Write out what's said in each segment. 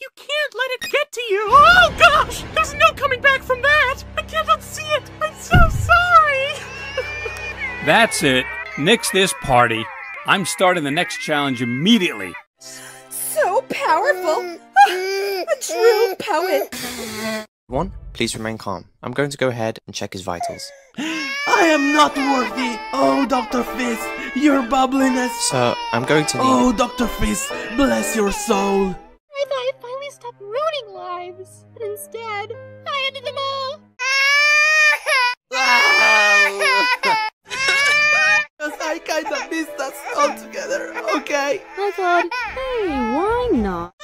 You can't let it get to you! Oh gosh! There's no coming back from that! I can't unsee it! I'm so sorry! That's it. Nix this party. I'm starting the next challenge immediately. So powerful! Mm, ah, a mm, true mm. poet! One, please remain calm. I'm going to go ahead and check his vitals. I am not worthy. Oh, Dr. Fist, your bubbliness. Sir, I'm going to need. Oh, Dr. Fist, bless your soul. Lives, but instead, I ended them all. I kinda missed us all together, okay? I thought, hey, why not?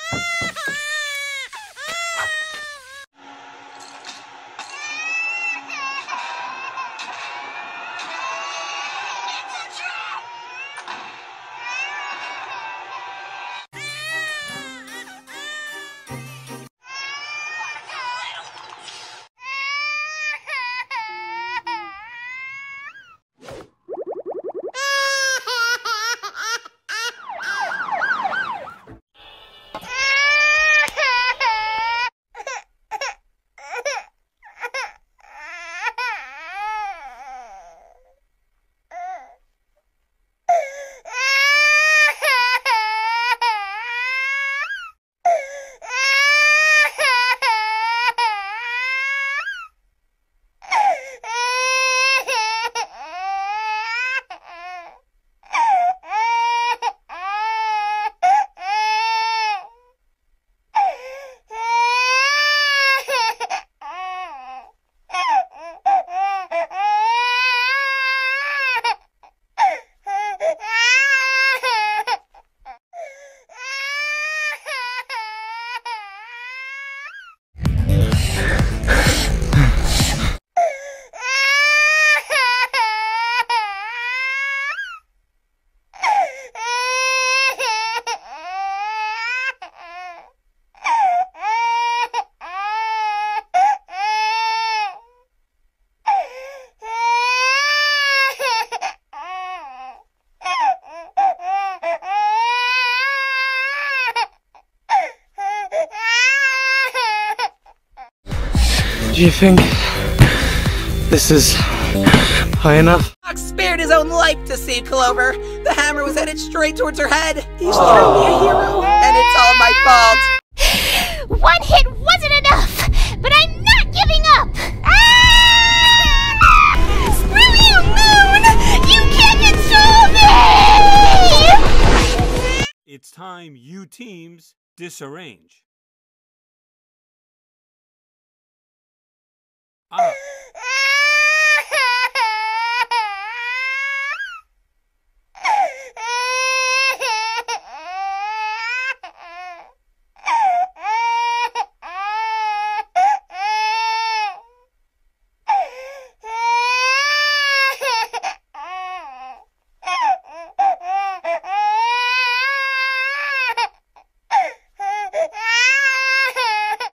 Do you think this is high enough? Fox spared his own life to save Clover. The hammer was headed straight towards her head. He's trying to be a hero, and it's all my fault. One hit wasn't enough, but I'm not giving up! Ah! Screw you, Moon! You can't control me! It's time you teams disarrange. up. Uh.